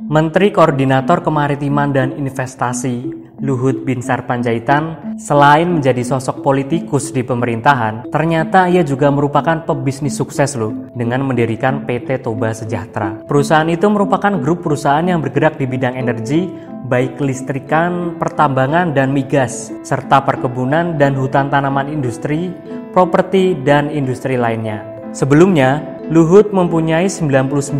Menteri Koordinator Kemaritiman dan Investasi Luhut Binsar Panjaitan selain menjadi sosok politikus di pemerintahan, ternyata ia juga merupakan pebisnis sukses loh dengan mendirikan PT Toba Sejahtera. Perusahaan itu merupakan grup perusahaan yang bergerak di bidang energi, baik kelistrikan, pertambangan dan migas, serta perkebunan dan hutan tanaman industri, properti dan industri lainnya. Sebelumnya, Luhut mempunyai 99,9%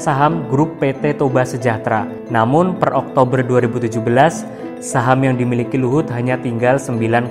saham grup PT Toba Sejahtera. Namun per Oktober 2017, saham yang dimiliki Luhut hanya tinggal 9,9%.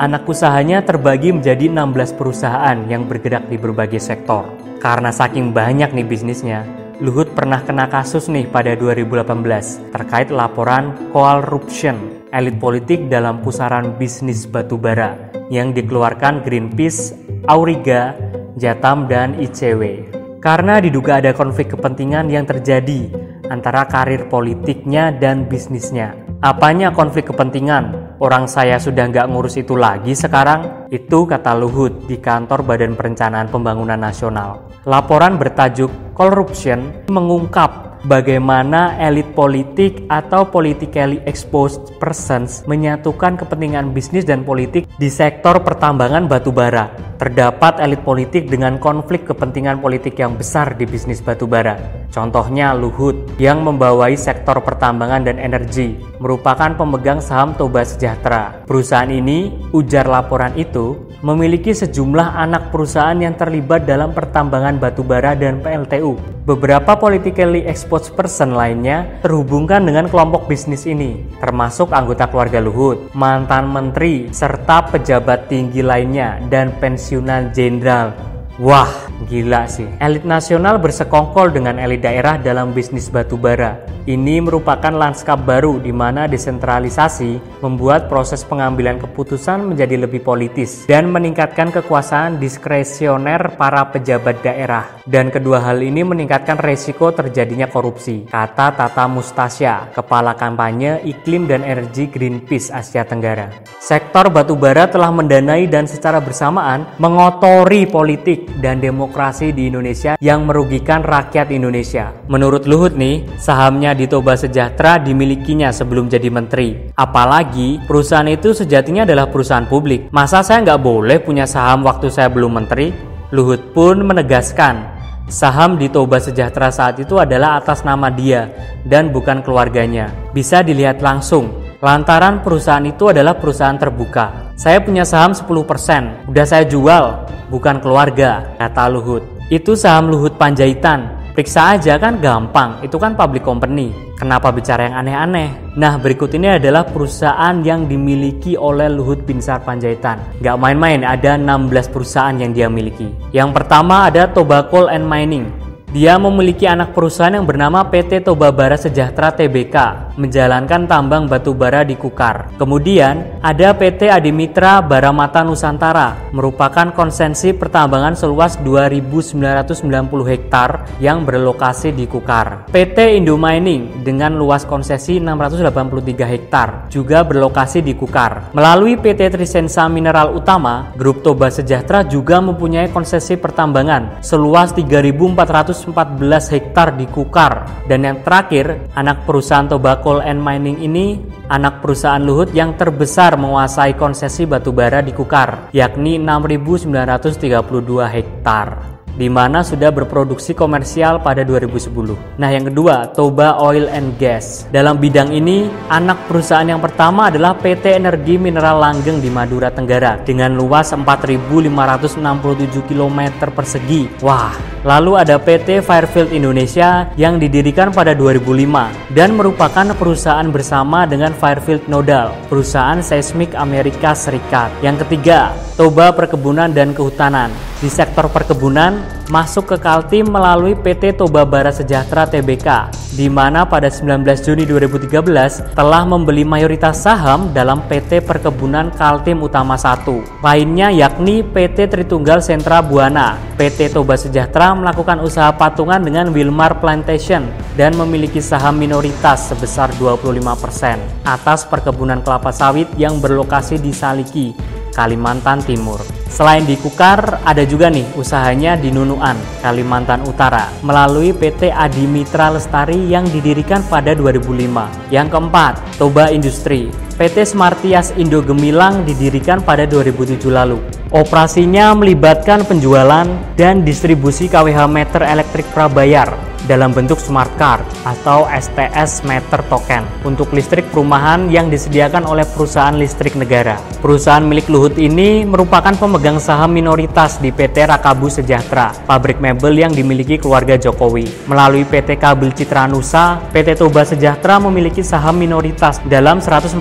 Anak usahanya terbagi menjadi 16 perusahaan yang bergerak di berbagai sektor. Karena saking banyak nih bisnisnya, Luhut pernah kena kasus nih pada 2018 terkait laporan corruption elit politik dalam pusaran bisnis batubara yang dikeluarkan Greenpeace, Auriga, Jatam, dan ICW. Karena diduga ada konflik kepentingan yang terjadi antara karir politiknya dan bisnisnya. Apanya konflik kepentingan? Orang saya sudah nggak ngurus itu lagi sekarang? Itu kata Luhut di kantor Badan Perencanaan Pembangunan Nasional. Laporan bertajuk Corruption mengungkap bagaimana elit politik atau politically exposed persons menyatukan kepentingan bisnis dan politik di sektor pertambangan batubara. Terdapat elit politik dengan konflik kepentingan politik yang besar di bisnis batubara. Contohnya Luhut yang membawai sektor pertambangan dan energi, merupakan pemegang saham Toba Sejahtera. Perusahaan ini, ujar laporan itu, memiliki sejumlah anak perusahaan yang terlibat dalam pertambangan batubara dan PLTU. Beberapa politically exposed person lainnya terhubungkan dengan kelompok bisnis ini, termasuk anggota keluarga Luhut, mantan menteri, serta pejabat tinggi lainnya, dan National General. Wow! Gila sih. Elit nasional bersekongkol dengan elit daerah dalam bisnis batubara. Ini merupakan lanskap baru di mana desentralisasi membuat proses pengambilan keputusan menjadi lebih politis dan meningkatkan kekuasaan diskresioner para pejabat daerah. Dan kedua hal ini meningkatkan resiko terjadinya korupsi. Kata Tata Mustasya, Kepala Kampanye Iklim dan Energi Greenpeace Asia Tenggara. Sektor batubara telah mendanai dan secara bersamaan mengotori politik dan demokrasi di Indonesia yang merugikan rakyat Indonesia. Menurut Luhut nih, sahamnya di Toba Sejahtera dimilikinya sebelum jadi menteri. Apalagi perusahaan itu sejatinya adalah perusahaan publik. Masa saya nggak boleh punya saham waktu saya belum menteri? Luhut pun menegaskan, Saham di Toba Sejahtera saat itu adalah atas nama dia dan bukan keluarganya. Bisa dilihat langsung, lantaran perusahaan itu adalah perusahaan terbuka. Saya punya saham 10%, udah saya jual, bukan keluarga, kata Luhut. Itu saham Luhut Panjaitan. Periksa aja kan gampang, itu kan public company. Kenapa bicara yang aneh-aneh? Nah, berikut ini adalah perusahaan yang dimiliki oleh Luhut Binsar Panjaitan. Gak main-main, ada 16 perusahaan yang dia miliki. Yang pertama ada Tobacco and Mining. Dia memiliki anak perusahaan yang bernama PT Toba Bara Sejahtera Tbk, menjalankan tambang batu bara di Kukar. Kemudian, ada PT Adimitra Baramata Nusantara, merupakan konsensi pertambangan seluas 2.990 hektar yang berlokasi di Kukar. PT Indo Mining dengan luas konsesi 683 hektar, juga berlokasi di Kukar. Melalui PT Trisensa Mineral Utama, Grup Toba Sejahtera juga mempunyai konsesi pertambangan seluas 3.400 114 hektar di Kukar. Dan yang terakhir, anak perusahaan Tobacco and Mining ini anak perusahaan Luhut yang terbesar menguasai konsesi batubara di Kukar, yakni 6.932 hektar di mana sudah berproduksi komersial pada 2010. Nah, yang kedua, Toba Oil and Gas. Dalam bidang ini, anak perusahaan yang pertama adalah PT Energi Mineral Langgeng di Madura Tenggara dengan luas 4.567 km persegi. Wah, lalu ada PT Fairfield Indonesia yang didirikan pada 2005 dan merupakan perusahaan bersama dengan Fairfield Nodal, perusahaan seismik Amerika Serikat. Yang ketiga, Toba Perkebunan dan Kehutanan. Di sektor perkebunan, masuk ke Kaltim melalui PT Toba Bara Sejahtera Tbk, di mana pada 19 Juni 2013 telah membeli mayoritas saham dalam PT Perkebunan Kaltim Utama 1. Lainnya yakni PT Tritunggal Sentra Buana. PT Toba Sejahtera melakukan usaha patungan dengan Wilmar Plantation dan memiliki saham minoritas sebesar 25% atas perkebunan kelapa sawit yang berlokasi di Saliki, Kalimantan Timur. Selain di Kukar, ada juga nih usahanya di Nunuan, Kalimantan Utara, melalui PT Adi Mitra Lestari yang didirikan pada 2005. Yang keempat, Toba Industri. PT Smartias Indo Gemilang didirikan pada 2007 lalu. Operasinya melibatkan penjualan dan distribusi KWH meter elektrik prabayar dalam bentuk smart card atau STS meter token untuk listrik perumahan yang disediakan oleh perusahaan listrik negara. Perusahaan milik Luhut ini merupakan pemegang saham minoritas di PT Rakabu Sejahtera, pabrik mebel yang dimiliki keluarga Jokowi. Melalui PT Kabel Citra Nusa, PT Toba Sejahtera memiliki saham minoritas dalam 147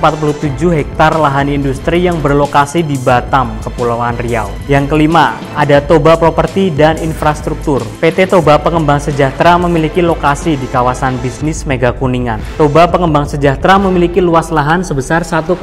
hektar lahan industri yang berlokasi di Batam, Kepulauan Riau. Yang kelima, ada Toba Properti dan Infrastruktur. PT Toba Pengembang Sejahtera memiliki lokasi di kawasan bisnis Mega Kuningan. Toba Pengembang Sejahtera memiliki luas lahan sebesar 1,7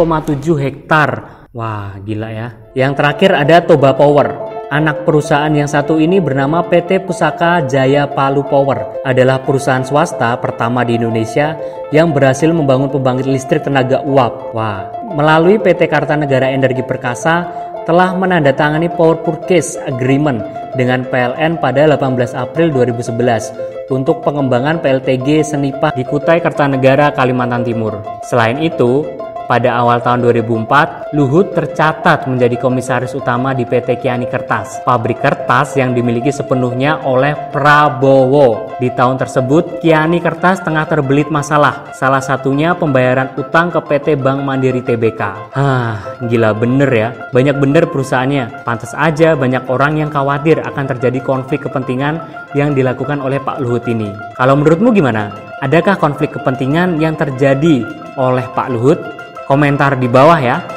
hektar. Wah, gila ya. Yang terakhir ada Toba Power. Anak perusahaan yang satu ini bernama PT Pusaka Jaya Palu Power. Adalah perusahaan swasta pertama di Indonesia yang berhasil membangun pembangkit listrik tenaga uap. Wah, melalui PT Kartanegara Energi Perkasa telah menandatangani Power Purchase Agreement dengan PLN pada 18 April 2011 untuk pengembangan PLTG Senipah di Kutai Kertanegara, Kalimantan Timur. Selain itu, pada awal tahun 2004, Luhut tercatat menjadi komisaris utama di PT Kiani Kertas, pabrik kertas yang dimiliki sepenuhnya oleh Prabowo. Di tahun tersebut, Kiani Kertas tengah terbelit masalah, salah satunya pembayaran utang ke PT Bank Mandiri TBK. Hah, gila bener ya, banyak bener perusahaannya. Pantas aja banyak orang yang khawatir akan terjadi konflik kepentingan yang dilakukan oleh Pak Luhut ini. Kalau menurutmu gimana? Adakah konflik kepentingan yang terjadi oleh Pak Luhut? Komentar di bawah ya.